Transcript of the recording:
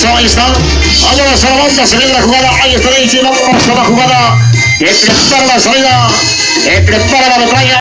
Eso, ahí está. Vámonos a la banda, se viene la jugada. Ahí está Daisy, vamos a la jugada. Que prepara la salida. Que prepara la batalla.